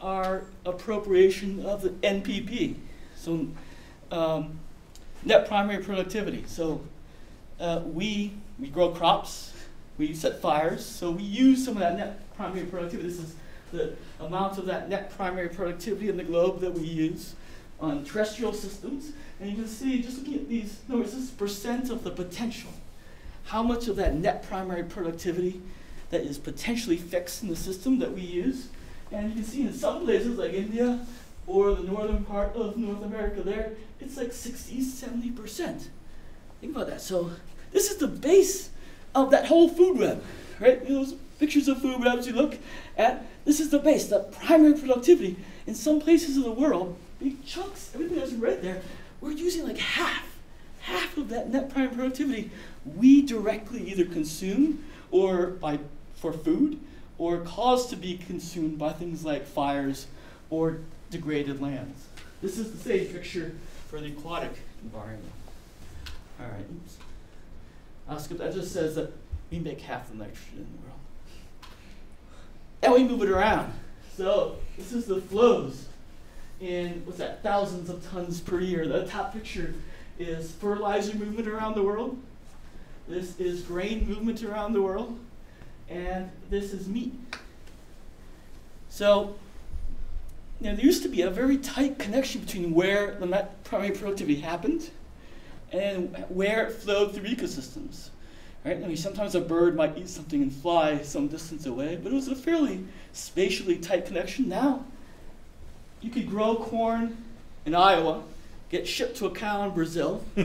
our appropriation of the NPP. So um, net primary productivity. So uh, we we grow crops, we set fires, so we use some of that net primary productivity. This is the amount of that net primary productivity in the globe that we use on terrestrial systems. And you can see, just looking at these numbers, this is percent of the potential. How much of that net primary productivity that is potentially fixed in the system that we use. And you can see in some places like India or the northern part of North America there, it's like 60, 70%. Think about that. So this is the base of that whole food web, right? Those pictures of food webs you look at, this is the base, the primary productivity. In some places of the world, big chunks, everything that's red there, we're using like half, half of that net primary productivity we directly either consume or by for food or cause to be consumed by things like fires or degraded lands. This is the same picture for the aquatic environment. All right, oops. That. just says that we make half the nitrogen in the world. And we move it around. So this is the flows in, what's that, thousands of tons per year. The top picture is fertilizer movement around the world. This is grain movement around the world and this is meat. So, know, there used to be a very tight connection between where the primary productivity happened and where it flowed through ecosystems. Right? I mean, sometimes a bird might eat something and fly some distance away, but it was a fairly spatially tight connection. Now, you could grow corn in Iowa, get shipped to a cow in Brazil,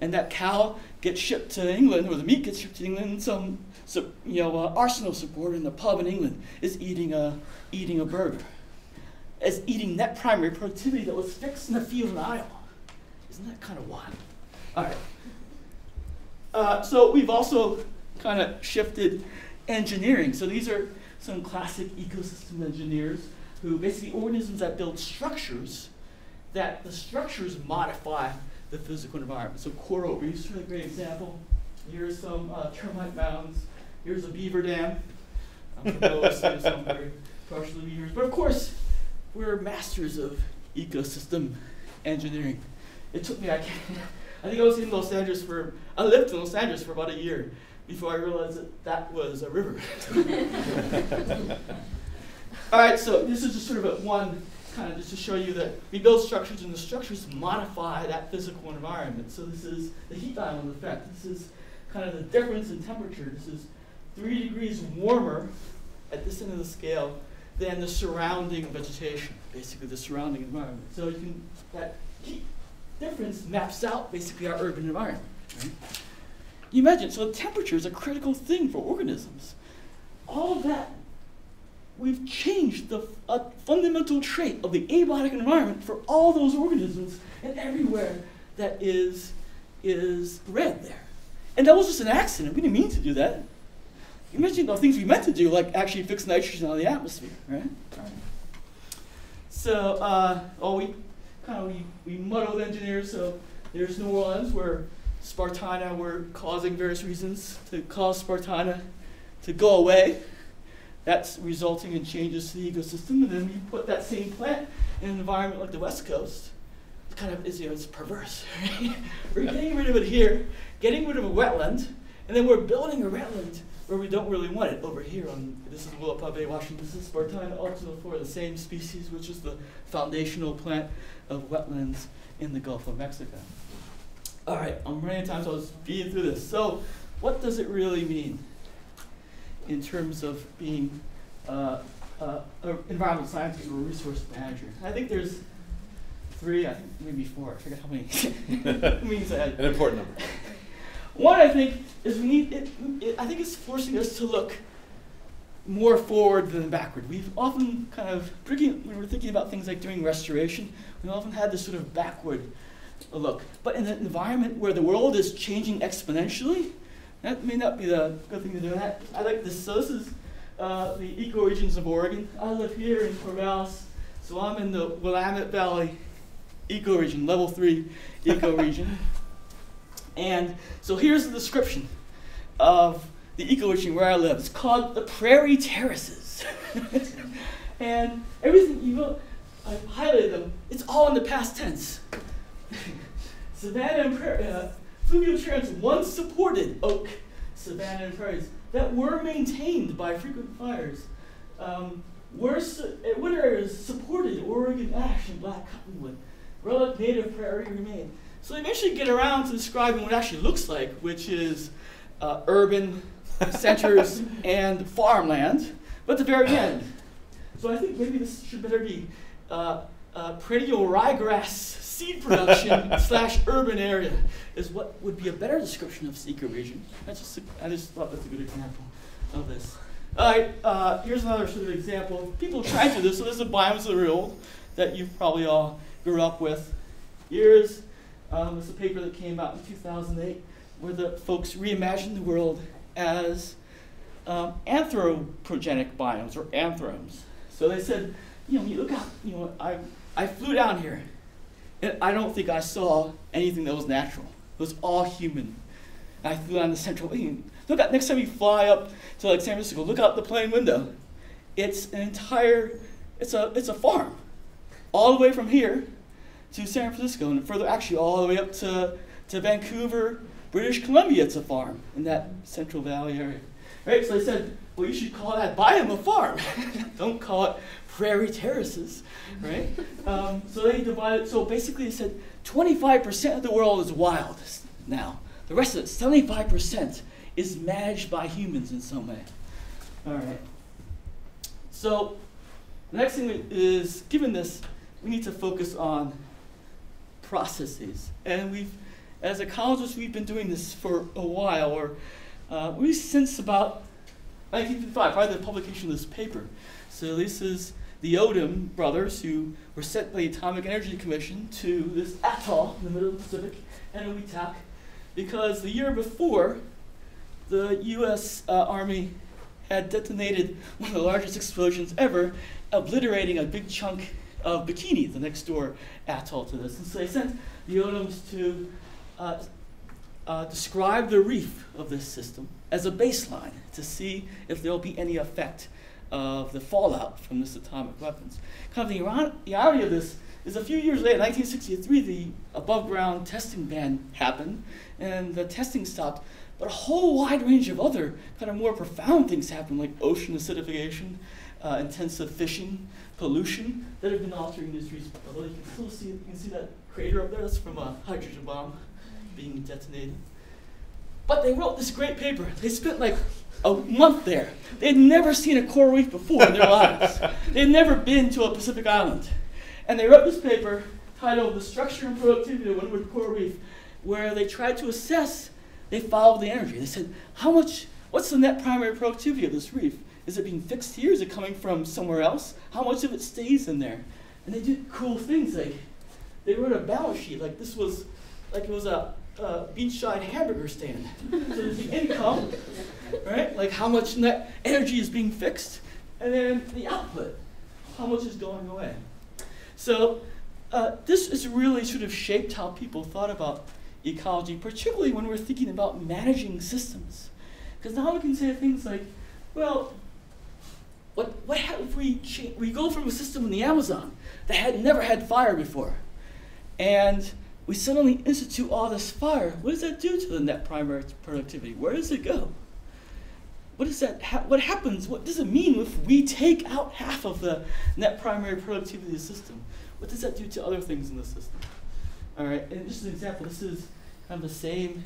and that cow gets shipped to England, or the meat gets shipped to England, and some so, you know, uh, Arsenal supporter in the pub in England is eating a, eating a burger, is eating net primary productivity that was fixed in a field in Iowa. Isn't that kind of wild? All right. Uh, so we've also kind of shifted engineering. So these are some classic ecosystem engineers who basically organisms that build structures that the structures modify the physical environment. So coral reefs are a great example. Here's some uh, termite mounds. Here's a beaver dam. Very partially beavers. But of course, we're masters of ecosystem engineering. It took me, I, I think I was in Los Angeles for, I lived in Los Angeles for about a year before I realized that that was a river. All right, so this is just sort of one kind of just to show you that we build structures and the structures modify that physical environment. So this is the heat island effect. This is kind of the difference in temperature. This is three degrees warmer at this end of the scale than the surrounding vegetation, basically the surrounding environment. So you can, that difference maps out basically our urban environment. Right? You imagine, so temperature is a critical thing for organisms. All of that, we've changed the fundamental trait of the abiotic environment for all those organisms and everywhere that is, is red there. And that was just an accident. We didn't mean to do that. Imagine the things we meant to do, like actually fix nitrogen out of the atmosphere, right? right. So, uh, oh, we kind of we, we muddled engineers. So there's New Orleans where Spartina were causing various reasons to cause Spartina to go away. That's resulting in changes to the ecosystem. And then you put that same plant in an environment like the West Coast. It's kind of is, you know, it's perverse. Right? we're getting rid of it here, getting rid of a wetland, and then we're building a wetland where we don't really want it over here on this is Willapa Bay, Washington. This is Spartina alterniflora, the same species, which is the foundational plant of wetlands in the Gulf of Mexico. All right, I'm running out of time, so I'll speed through this. So, what does it really mean in terms of being uh, uh, an environmental scientist or a resource manager? I think there's three, I think maybe four. I forget how many means I had. An important number. One, I think, is we need, it, it, I think it's forcing us to look more forward than backward. We've often kind of, when we're thinking about things like doing restoration, we often had this sort of backward look. But in an environment where the world is changing exponentially, that may not be the good thing to do. That, I like this. So this is uh, the ecoregions of Oregon. I live here in Corvallis, so I'm in the Willamette Valley ecoregion, level three ecoregion. And so here's the description of the ecoregion where I live. It's called the Prairie Terraces. and everything you know, I highlighted them, it's all in the past tense. savanna and prairie, uh, fluvial terraces once supported oak, savannah and prairies that were maintained by frequent fires. Um, were su- areas supported Oregon ash and black cottonwood. relic native prairie remain. So they eventually get around to describing what it actually looks like, which is uh, urban centers and farmland, but at the very end. So I think maybe this should better be uh, uh, perennial ryegrass seed production slash urban area is what would be a better description of this ecoregion. I just, I just thought that's a good example of this. All right, uh, here's another sort of example. People try to do this. So this is a biomes of the real that you've probably all grew up with. Here's um, it's a paper that came out in 2008 where the folks reimagined the world as um, anthropogenic biomes or anthromes. So they said, you know, you look out, you know, I, I flew down here and I don't think I saw anything that was natural. It was all human. I flew down the central, look out, next time you fly up to like San Francisco, look out the plane window. It's an entire, it's a, it's a farm. All the way from here to San Francisco and further, actually all the way up to, to Vancouver, British Columbia, it's a farm in that Central Valley area. Right, so they said, well, you should call that biome a farm. Don't call it prairie terraces, right? Um, so they divided, so basically they said 25% of the world is wild now. The rest of it, 75%, is managed by humans in some way. All right. So the next thing is, given this, we need to focus on processes. And we've, as ecologists, we've been doing this for a while, or uh, we since about 1955, prior to the publication of this paper. So this is the Odum brothers who were sent by the Atomic Energy Commission to this atoll in the middle of the Pacific, Enewetak, because the year before, the U.S. Uh, Army had detonated one of the largest explosions ever, obliterating a big chunk of Bikini, the next door atoll to this. And so they sent the Odums to uh, uh, describe the reef of this system as a baseline to see if there'll be any effect of the fallout from this atomic weapons. Kind of the, the irony of this is a few years later, 1963, the above ground testing ban happened and the testing stopped. But a whole wide range of other kind of more profound things happened, like ocean acidification, uh, intensive fishing, pollution that have been altering industries. Although you can still see, you can see that crater up there. That's from a hydrogen bomb being detonated. But they wrote this great paper. They spent like a month there. They had never seen a coral reef before in their lives. They had never been to a Pacific island. And they wrote this paper titled The Structure and Productivity of Windward Coral Reef, where they tried to assess, they followed the energy. They said, how much, what's the net primary productivity of this reef? Is it being fixed here? Is it coming from somewhere else? How much of it stays in there? And they did cool things like they wrote a balance sheet like this was like it was a, a beachside hamburger stand. so there's the income, right? Like how much net energy is being fixed, and then the output, how much is going away. So uh, this has really sort of shaped how people thought about ecology, particularly when we're thinking about managing systems. Because now we can say things like, well, what, what if we, we go from a system in the Amazon that had never had fire before, and we suddenly institute all this fire, what does that do to the net primary productivity? Where does it go? What does that ha what happens? What does it mean if we take out half of the net primary productivity system? What does that do to other things in the system? All right, and just an example, this is kind of the same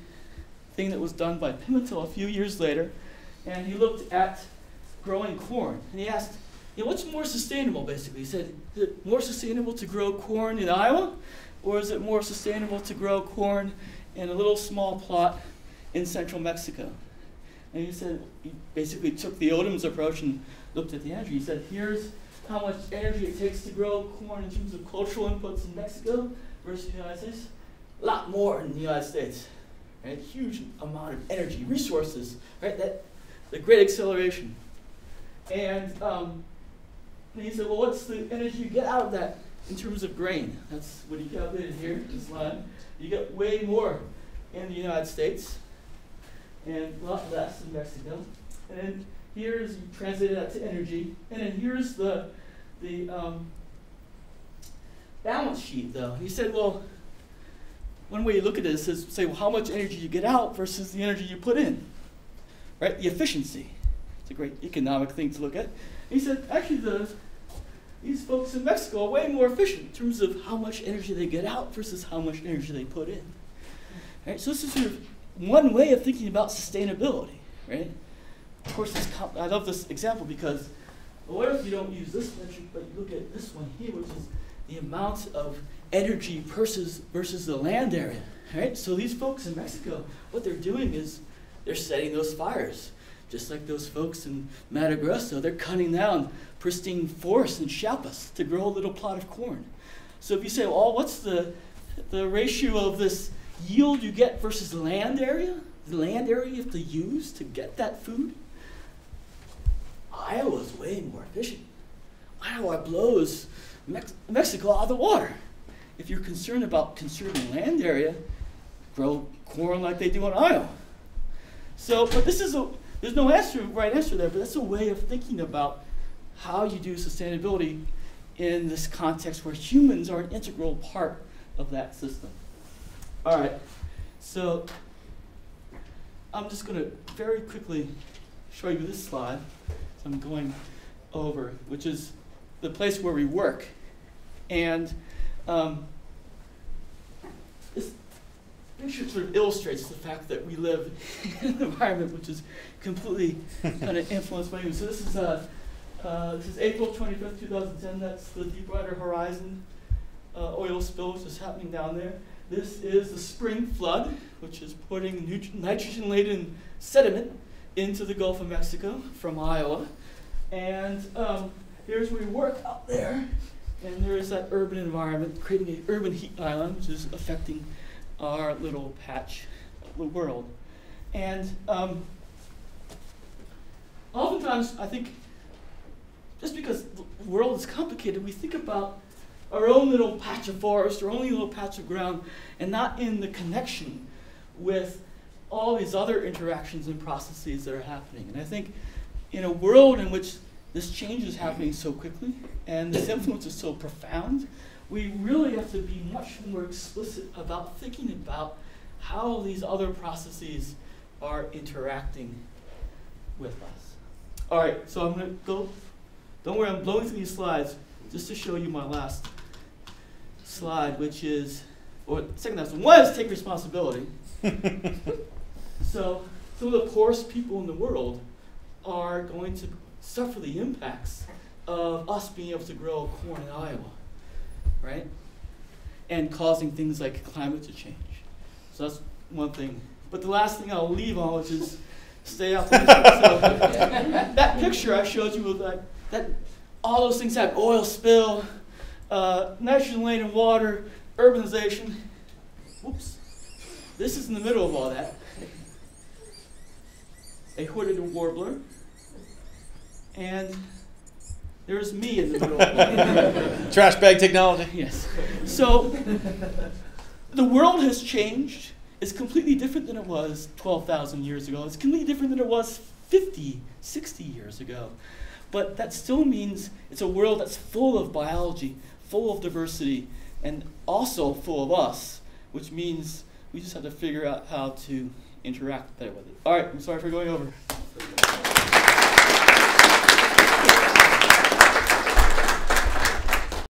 thing that was done by Pimentel a few years later, and he looked at growing corn. And he asked, you know, what's more sustainable, basically? He said, is it more sustainable to grow corn in Iowa, or is it more sustainable to grow corn in a little small plot in central Mexico? And he said, he basically took the Odum's approach and looked at the energy. He said, here's how much energy it takes to grow corn in terms of cultural inputs in Mexico versus the United States. A lot more in the United States. Right? Huge amount of energy, resources, right? That the great acceleration. And, um, and he said, well, what's the energy you get out of that in terms of grain? That's what he calculated here, this line. You get way more in the United States and a lot less in Mexico. And then here's, you translate that to energy. And then here's the, the um, balance sheet, though. He said, well, one way you look at this is say, well, how much energy you get out versus the energy you put in, right? The efficiency. It's a great economic thing to look at. He said, actually, the, these folks in Mexico are way more efficient in terms of how much energy they get out versus how much energy they put in. Right? So this is sort of one way of thinking about sustainability, right? Of course, I love this example because what if you don't use this metric, but you look at this one here, which is the amount of energy versus, versus the land area, right? So these folks in Mexico, what they're doing is they're setting those fires, just like those folks in Mato Grosso. They're cutting down pristine forests in Chiapas to grow a little plot of corn. So if you say, well, what's the, the ratio of this yield you get versus land area, the land area you have to use to get that food, Iowa's way more efficient. Iowa blows Mex Mexico out of the water. If you're concerned about conserving land area, grow corn like they do in Iowa. So, but this is a, there's no answer, right answer there, but that's a way of thinking about how you do sustainability in this context where humans are an integral part of that system. All right, so I'm just going to very quickly show you this slide. So I'm going over, which is the place where we work. And um, this picture sort of illustrates the fact that we live in an environment which is completely kind of influenced by you. So this is uh, uh, this is April 25th, 2010. That's the Deepwater Horizon uh, oil spill which is happening down there. This is the spring flood, which is putting nitrogen-laden sediment into the Gulf of Mexico from Iowa. And um, here's where we work out there. And there is that urban environment, creating an urban heat island, which is affecting our little patch of the world. And um, oftentimes, I think, just because the world is complicated, we think about our own little patch of forest, our own little patch of ground, and not in the connection with all these other interactions and processes that are happening. And I think in a world in which this change is happening so quickly and this influence is so profound, we really have to be much more explicit about thinking about how these other processes are interacting with us. All right, so I'm going to go. Don't worry, I'm blowing through these slides just to show you my last slide, which is, or second last one. One is take responsibility. so some of the poorest people in the world are going to suffer the impacts of us being able to grow corn in Iowa, right? And causing things like climate to change. So that's one thing. But the last thing I'll leave on, which is stay optimistic. so that picture I showed you with like that, all those things have oil spill, uh, nitrogen-laden water, urbanization. Whoops. This is in the middle of all that. A hooded warbler. And there's me in the middle. Trash bag technology. Yes. So the world has changed. It's completely different than it was 12,000 years ago. It's completely different than it was 50, 60 years ago. But that still means it's a world that's full of biology, full of diversity, and also full of us, which means we just have to figure out how to interact with it. All right, I'm sorry for going over.